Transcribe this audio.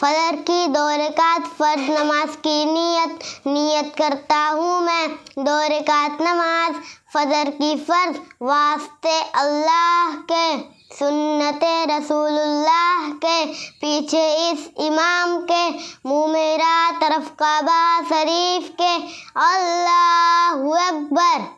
फजर की दो रकात फ़र्ज़ नमाज़ की नियत नियत करता हूँ मैं। दो रकात नमाज़ फजर की फ़र्ज़ वास्ते अल्लाह के, सुन्नत रसूलुल्लाह के। पीछे इस इमाम के, मुँह मेरा तरफ़ काबा शरीफ के। अल्लाह अकबर।